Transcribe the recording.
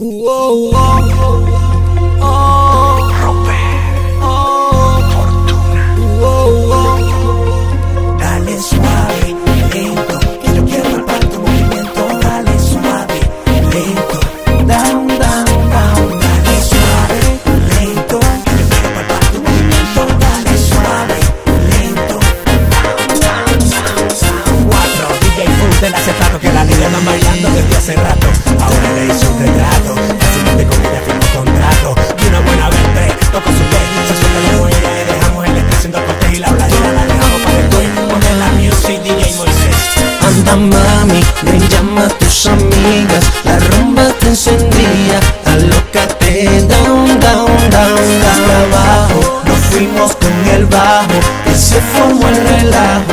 Wow, wow. Oh. Rompe oh. fortuna. Wow, Dale suave, lento. que yo Quiero que tu movimiento. Dale suave, lento. Down, down, down. Dale suave, lento. Quiero que tu movimiento. Dale suave, lento. Down, down, down, down. Cuatro DJ Food del acetato que la niña van bailando desde hace rato. mami, ven llama a tus amigas, la rumba te encendía, alócate, down, down, down, down, abajo, nos fuimos con el bajo, y se formó el relajo.